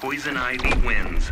Poison Ivy wins.